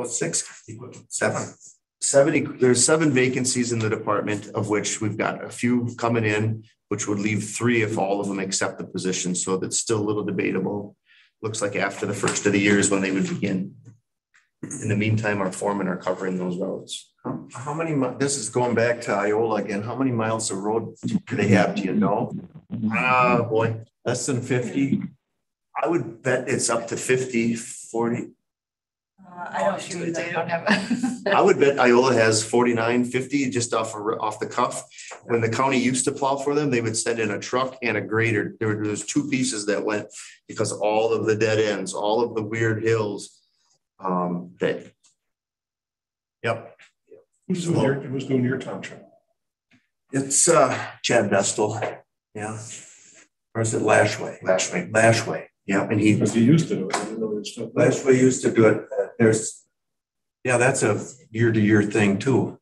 Oh, six, seven. Seventy, there's seven vacancies in the department, of which we've got a few coming in, which would leave three if all of them accept the position, so that's still a little debatable. Looks like after the first of the year is when they would begin. In the meantime, our foremen are covering those roads. How, how many, this is going back to Iola again. How many miles of road do they have? Do you know? Ah, boy, Less than fifty? I would bet it's up to 50, 40. Uh, I don't Shoot, do I don't have. I would bet Iola has 49, 50 just off, of- off the cuff. When the county used to plow for them, they would send in a truck and a grader. There were, there's two pieces that went because all of the dead ends, all of the weird hills. Um, that. Yep. Who's doing your, who's doing your township? It's, uh, Chad Vestal. Yeah. Or is it Lashway? Lashway. Lashway. Yeah, and he, Because he used to do it. I didn't know he was still. Lashway used to do it. There's, yeah, that's a year-to-year thing too.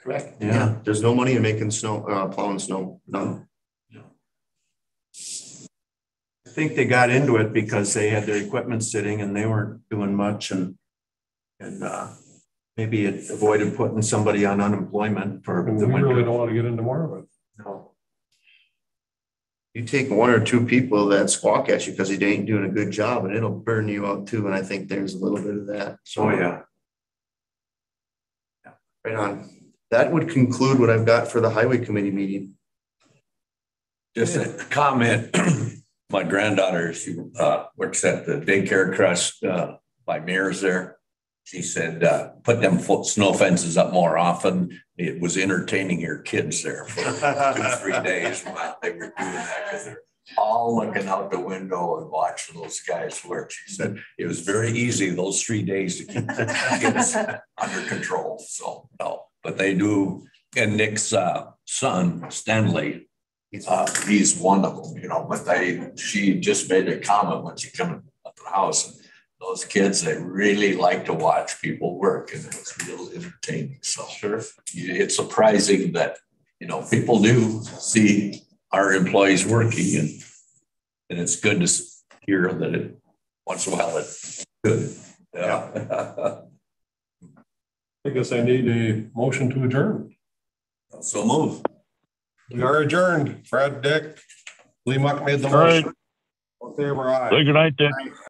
correct. Yeah. Yeah, there's no money in making snow, uh, plowing snow, No. I think they got into it because they had their equipment sitting and they weren't doing much and, and, uh, maybe it avoided putting somebody on unemployment for And the we really don't want to get into more of it. You take one or two people that squawk at you because they ain't doing a good job and it'll burn you out too. And I think there's a little bit of that. So Oh, yeah. yeah. Right on. That would conclude what I've got for the highway committee meeting. Just a comment, my granddaughter, she uh works at the daycare trust uh by Mears there. She said, uh, put them snow fences up more often. It was entertaining your kids there for two, three days while they were doing that because they're all looking out the window and watching those guys work. She said it was very easy those three days to keep the kids under control. So, no, but they do. And Nick's uh son, Stanley, uh, he's one of them, you know, but they, she just made a comment when she came up to the house. Those kids, they really like to watch people work and it's real entertaining. So Sure. it's surprising that, you know, people do see our employees working and and it's good to hear that it, once in a while, it's good. Yeah. I guess I need a motion to adjourn. So move. We are adjourned. Fred, Dick, Lee Muck made the All right. motion. Okay, we're aye. Say goodnight, Dick.